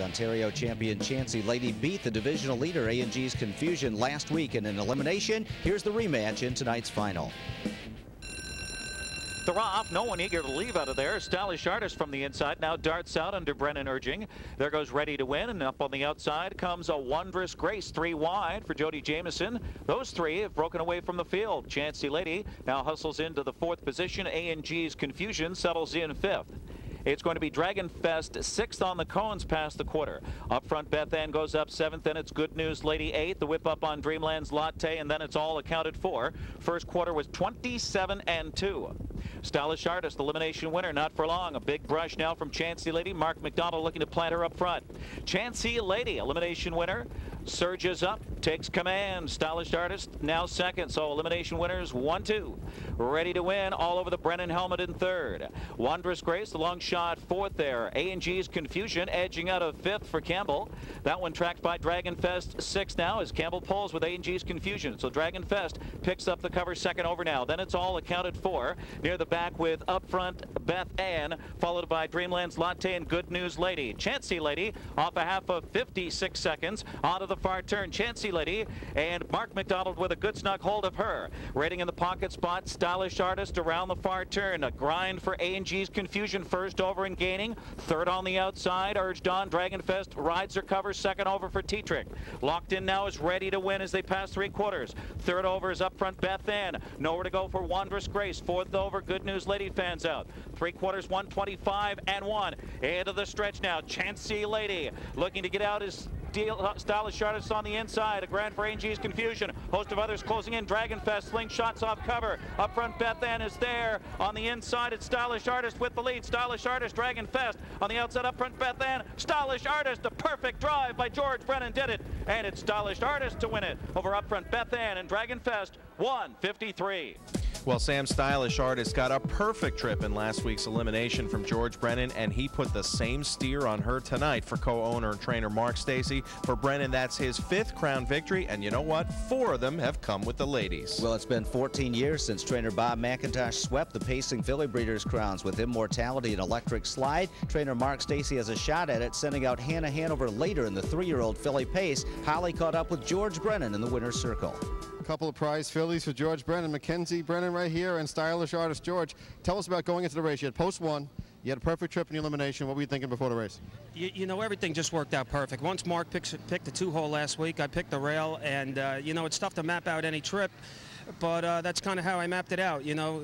Ontario champion Chancey Lady beat the divisional leader A&G's Confusion last week in an elimination. Here's the rematch in tonight's final. The off, no one eager to leave out of there. Stylish artist from the inside now darts out under Brennan urging. There goes ready to win, and up on the outside comes a wondrous grace, three wide for Jody Jamieson. Those three have broken away from the field. Chancey Lady now hustles into the fourth position. A&G's confusion settles in fifth. It's going to be Dragon Fest sixth on the cones past the quarter. Up front, Beth Ann goes up seventh, then it's Good News Lady eighth. The whip up on Dreamland's Latte, and then it's all accounted for. First quarter was 27 and 2. Stylish Artist, elimination winner, not for long. A big brush now from Chancey Lady. Mark MacDonald looking to plant her up front. Chancey Lady, elimination winner, surges up, takes command. Stylish Artist now second, so elimination winners 1-2. Ready to win all over the Brennan helmet in third. Wondrous Grace, the long shot fourth there. A&G's Confusion edging out of fifth for Campbell. That one tracked by Dragon Fest sixth now as Campbell pulls with A&G's Confusion. So Dragon Fest picks up the cover second over now. Then it's all accounted for near the back with up front Beth Ann, followed by Dreamland's Latte and Good News Lady. Chancey Lady off a half of 56 seconds onto the far turn. Lady and Mark MacDonald with a good snug hold of her. Rating in the pocket spot, stylish artist around the far turn. A grind for A&G's Confusion first over and gaining. Third on the outside, urged on. Dragonfest rides her cover. Second over for Tetrick. Locked in now is ready to win as they pass three quarters. Third over is up front Beth Ann. Nowhere to go for Wondrous Grace. Fourth over, Good News Lady fans out. Three quarters, 125 and one. Into the stretch now. Chancey Lady looking to get out is deal, uh, stylish artists on the inside. A Grand A&G's confusion. Host of others closing in. Dragonfest slingshots off cover. Up front, Beth Ann is there. On the inside, it's stylish artist with the lead. Stylish artist, Dragonfest. On the outside, up front, Beth Ann. Stylish artist, a perfect drive by George Brennan did it. And it's stylish artist to win it over up front, Beth Ann and Dragonfest 153. Well, Sam Stylish Artist got a perfect trip in last week's elimination from George Brennan, and he put the same steer on her tonight for co-owner and trainer Mark Steacy. For Brennan, that's his fifth crown victory, and you know what? Four of them have come with the ladies. Well, it's been 14 years since trainer Bob McIntosh swept the pacing filly breeders' crowns with Immortality and Electric Slide. Trainer Mark Steacy has a shot at it, sending out Hannah Hanover later in the three-year-old filly pace. Holly caught up with George Brennan in the winner's circle. Couple of prize fillies for George Brennan, Mackenzie Brennan right here, and stylish artist George. Tell us about going into the race. You had post one. You had a perfect trip in the elimination. What were you thinking before the race? You, you know, everything just worked out perfect. Once Mark picks, picked the two hole last week, I picked the rail, and, uh, you know, it's tough to map out any trip but uh, that's kind of how I mapped it out. You know,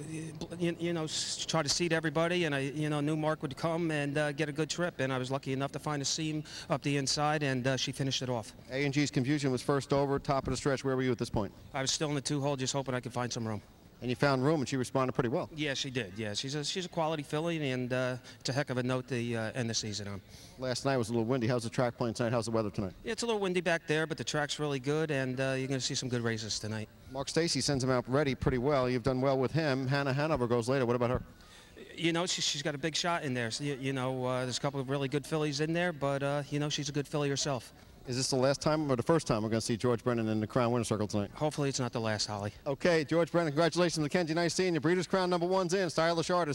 you, you, know, try to seat everybody, and I, you know, knew Mark would come and uh, get a good trip, and I was lucky enough to find a seam up the inside, and uh, she finished it off. A&G's confusion was first over, top of the stretch. Where were you at this point? I was still in the two hole, just hoping I could find some room. And you found room, and she responded pretty well. Yeah, she did. Yeah, she's a she's a quality filly, and uh, it's a heck of a note to uh, end the season on. Last night was a little windy. How's the track playing tonight? How's the weather tonight? Yeah, it's a little windy back there, but the track's really good, and uh, you're going to see some good races tonight. Mark Steacy sends him out ready pretty well. You've done well with him. Hannah Hanover goes later. What about her? You know, she, has got a big shot in there. So, you, you know, uh, there's a couple of really good fillies in there, but, uh, you know, she's a good filly herself. Is this the last time or the first time we're going to see George Brennan in the Crown Winner Circle tonight? Hopefully it's not the last, Holly. Okay, George Brennan, congratulations, Mackenzie. Nice seeing you. Breeders' Crown number one's in. Stylish artist.